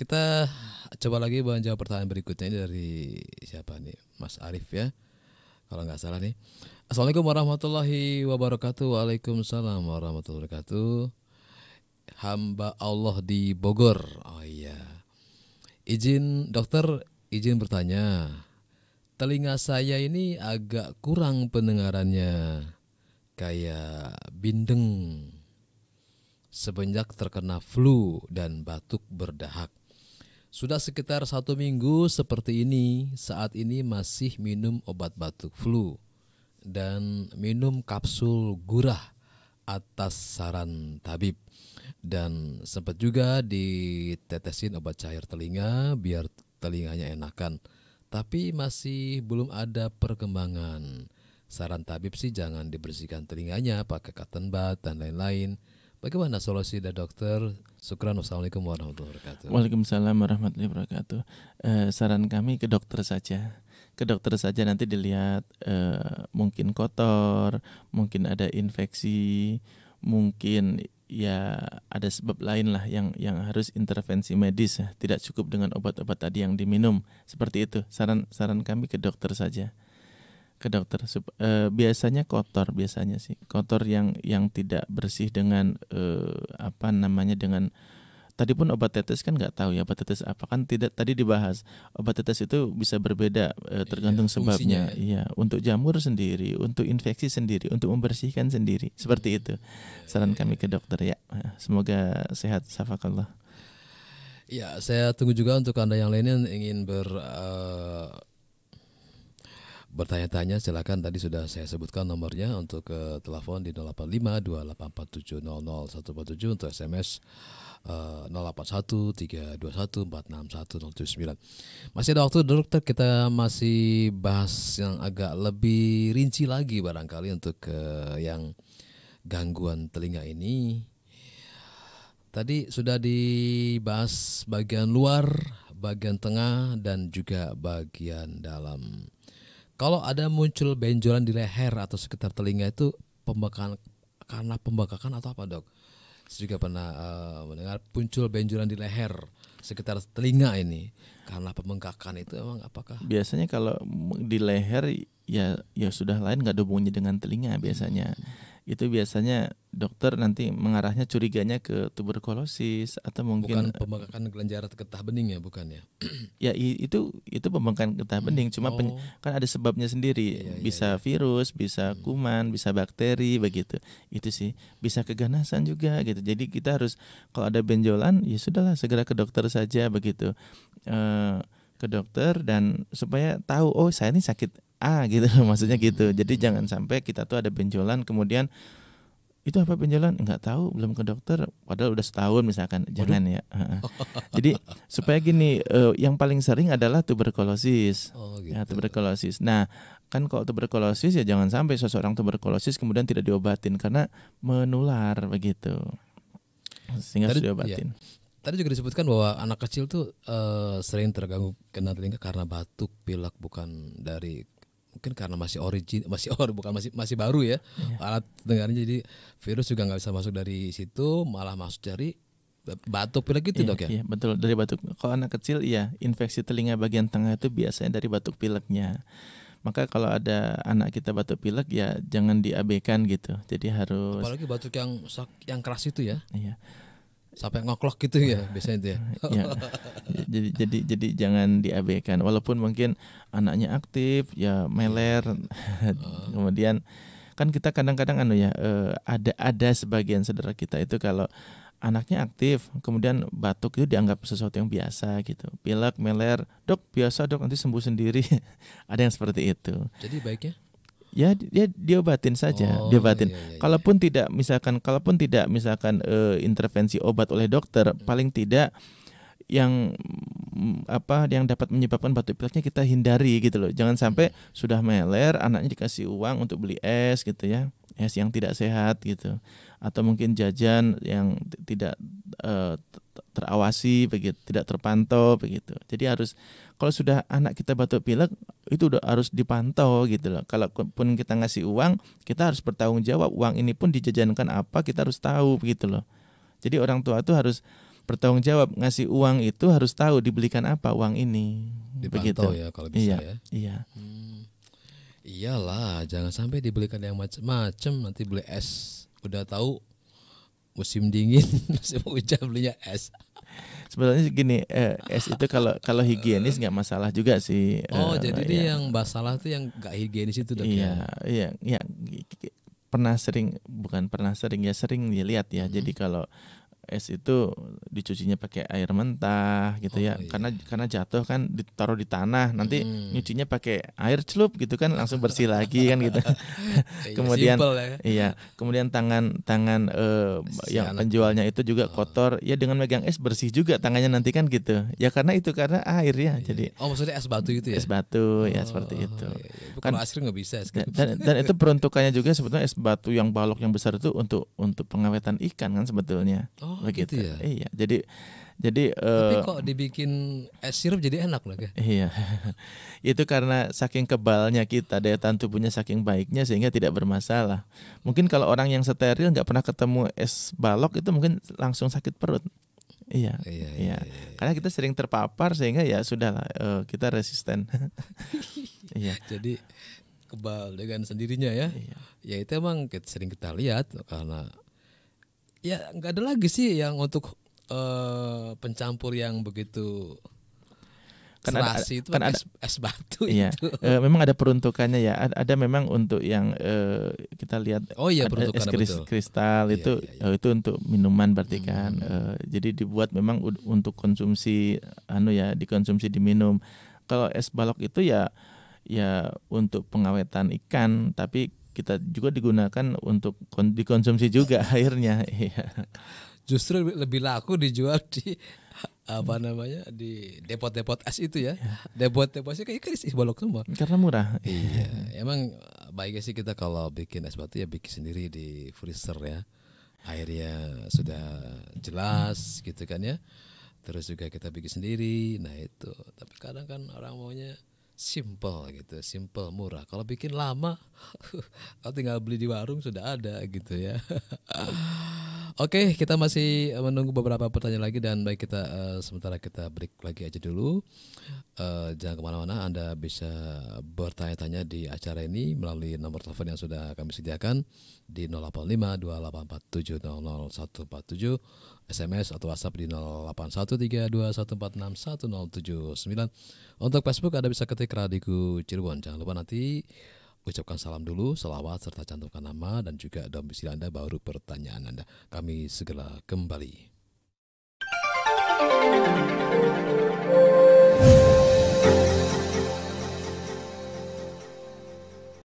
kita coba lagi menjawab pertanyaan berikutnya ini dari siapa nih? Mas Arif ya. Kalau nggak salah nih. Assalamualaikum warahmatullahi wabarakatuh. Waalaikumsalam warahmatullahi wabarakatuh. Hamba Allah di Bogor. Oh iya. Izin dokter, izin bertanya. Telinga saya ini agak kurang pendengarannya. Kayak bindeng semenjak terkena flu dan batuk berdahak. Sudah sekitar satu minggu seperti ini, saat ini masih minum obat batuk flu dan minum kapsul gurah atas saran tabib. Dan sempat juga ditetesin obat cair telinga biar telinganya enakan tapi masih belum ada perkembangan. Saran tabib sih jangan dibersihkan telinganya pakai cotton bud dan lain-lain Bagaimana solusi dari dokter? Syukran. Wassalamualaikum warahmatullahi wabarakatuh. Waalaikumsalam warahmatullahi wabarakatuh. Eh, saran kami ke dokter saja. Ke dokter saja nanti dilihat eh, mungkin kotor, mungkin ada infeksi, mungkin ya ada sebab lain lah yang yang harus intervensi medis ya. Tidak cukup dengan obat-obat tadi yang diminum. Seperti itu. Saran saran kami ke dokter saja ke dokter e, biasanya kotor biasanya sih. Kotor yang yang tidak bersih dengan e, apa namanya dengan tadi pun obat tetes kan nggak tahu ya obat tetes apa kan tidak tadi dibahas. Obat tetes itu bisa berbeda e, tergantung iya, sebabnya. ya. iya untuk jamur sendiri untuk infeksi sendiri untuk membersihkan sendiri. Seperti hmm. itu. Saran kami ke dokter ya. Semoga sehat. Safakallah. Ya saya tunggu juga untuk anda yang lainnya ingin ber uh, bertanya-tanya silakan tadi sudah saya sebutkan nomornya untuk ke telepon di 085 2847 untuk SMS uh, 081 Masih ada waktu dokter kita masih bahas yang agak lebih rinci lagi barangkali untuk ke yang gangguan telinga ini. Tadi sudah dibahas bagian luar, bagian tengah dan juga bagian dalam. Kalau ada muncul benjolan di leher atau sekitar telinga itu pembekakan karena pembekakan atau apa dok? Saya juga pernah uh, mendengar muncul benjolan di leher sekitar telinga ini karena pembengkakan itu emang apakah? Biasanya kalau di leher ya ya sudah lain nggak ada hubungannya dengan telinga biasanya. Hmm itu biasanya dokter nanti mengarahnya curiganya ke tuberkulosis atau mungkin bukan pembengkakan kelenjar getah bening ya bukan ya? Ya itu itu pembengkakan getah bening. Cuma oh. pen, kan ada sebabnya sendiri. Ya, ya, bisa ya. virus bisa hmm. kuman bisa bakteri begitu. Itu sih. Bisa keganasan juga gitu. Jadi kita harus kalau ada benjolan ya sudahlah segera ke dokter saja begitu. E, ke dokter dan supaya tahu oh saya ini sakit A gitu maksudnya gitu. Jadi jangan sampai kita tuh ada benjolan kemudian itu apa benjolan? Nggak tahu belum ke dokter padahal udah setahun misalkan. Jangan ya jadi supaya gini uh, yang paling sering adalah tuberkulosis. Oh, gitu. ya tuberkulosis. Nah kan kalau tuberkulosis ya jangan sampai seseorang tuberkulosis kemudian tidak diobatin karena menular begitu. Sehingga harus diobatin. Ya. Tadi juga disebutkan bahwa anak kecil tuh uh, sering terganggu kena telinga karena batuk pilek bukan dari mungkin karena masih origin masih or bukan masih masih baru ya yeah. alat dengarnya. Jadi virus juga nggak bisa masuk dari situ malah masuk dari batuk pilek gitu iya, dok ya? iya betul dari batuk kalau anak kecil iya infeksi telinga bagian tengah itu biasanya dari batuk pileknya. Maka kalau ada anak kita batuk pilek ya jangan diabaikan gitu. Jadi harus apalagi batuk yang yang keras itu ya. Iya sampai ngoklok gitu ya biasanya itu ya. ya. Jadi jadi jadi jangan diabaikan. Walaupun mungkin anaknya aktif ya meler. Kemudian kan kita kadang-kadang anu ya eh, ada ada sebagian saudara kita itu kalau anaknya aktif kemudian batuk itu dianggap sesuatu yang biasa gitu. Pilek meler dok biasa dok nanti sembuh sendiri. Ada yang seperti itu. Jadi baiknya ya dia diobatin saja, oh, diobatin. Iya, iya, iya. Kalaupun tidak misalkan kalaupun tidak misalkan uh, intervensi obat oleh dokter, hmm. paling tidak yang mm, apa yang dapat menyebabkan batuk pileknya kita hindari gitu loh. Jangan sampai hmm. sudah meler anaknya dikasih uang untuk beli es gitu ya. Es yang tidak sehat gitu. Atau mungkin jajan yang tidak uh, terawasi begitu, tidak terpantau begitu. Jadi harus kalau sudah anak kita batuk pilek itu udah harus dipantau gitu loh. Kalaupun kita ngasih uang, kita harus bertanggung jawab uang ini pun dijajankan apa kita harus tahu begitu loh. Jadi orang tua itu harus bertanggung jawab ngasih uang itu harus tahu dibelikan apa uang ini. Dipantau ya kalau bisa Iya. ya. Iya. Hmm. Iyalah, jangan sampai dibelikan yang macem-macem nanti beli es. Udah tahu musim dingin, musim hujan belinya es. Sebenarnya gini, eh, es itu kalau kalau higienis nggak masalah juga sih. Oh, Eh, jadi iya. dia yang masalah tuh yang gak higienis itu dok Iya, ya. iya, iya. Pernah sering, bukan pernah sering ya sering dilihat ya. Mhm. Jadi kalau es itu dicucinya pakai air mentah gitu Oh, ya. iya. Karena karena jatuh kan ditaruh di tanah, nanti Hmm. nyucinya pakai air celup gitu kan langsung bersih lagi kan gitu. Iya, kemudian- simple ya. Iya, kemudian tangan tangan eh, Si yang anak. penjualnya itu juga Oh. kotor. Ya dengan megang es bersih juga tangannya nanti kan gitu. Ya karena itu karena air ya. Iya, Jadi iya. oh maksudnya es batu itu ya? es batu ya Oh, seperti itu. iya, iya. Kan- krim nggak bisa es Dan, dan, dan itu peruntukannya juga sebetulnya es batu yang balok yang besar itu untuk untuk pengawetan ikan kan sebetulnya Oh begitu. gitu ya. Iya, jadi jadi Tapi eh, kok dibikin es sirup jadi enak loh ya? Iya, itu karena saking kebalnya kita daya tahan tubuhnya saking baiknya sehingga tidak bermasalah. Mungkin kalau orang yang steril nggak pernah ketemu es balok itu mungkin langsung sakit perut. Iya, Iya, iya, Iya. iya. karena kita sering terpapar sehingga ya sudahlah eh, kita resisten. iya, Jadi kebal dengan sendirinya ya. iya. Ya itu emang kita, sering kita lihat karena ya nggak ada lagi sih yang untuk eh, pencampur yang begitu Kan ada- itu kan kan ada- es, es batu Iya, itu. Eh, memang ada peruntukannya ya. Ada, ada memang untuk yang eh, kita lihat Oh iya ada es kris- betul. kristal Iya, itu iya, iya. itu untuk minuman berarti kan. Hmm. Eh, jadi dibuat memang untuk konsumsi anu ya, dikonsumsi diminum. Kalau es balok itu ya ya untuk pengawetan ikan, tapi kita juga digunakan untuk kon- dikonsumsi juga airnya. Iya. Justru lebih- laku dijual di apa namanya di depot-depot es itu ya. Depot-depotnya kayak kan isi balok semua. Karena murah. Iya, emang baiknya sih kita kalau bikin es batu ya bikin sendiri di freezer ya. Airnya sudah jelas gitu kan ya. Terus juga kita bikin sendiri. Nah itu. Tapi kadang kan orang maunya simple gitu, simple murah. Kalau bikin lama, tinggal beli di warung sudah ada gitu ya. Oke, kita masih menunggu beberapa pertanyaan lagi dan baik kita eh, sementara kita break lagi aja dulu. Eh, jangan ke mana-mana, Anda bisa bertanya-tanya di acara ini melalui nomor telepon yang sudah kami sediakan di 085 284 SMS atau WhatsApp di 081321461079. Untuk Facebook Anda bisa ketik Radiku Cirebon. Jangan lupa nanti ucapkan salam dulu, selawat serta cantumkan nama dan juga domisili Anda baru pertanyaan Anda. Kami segera kembali.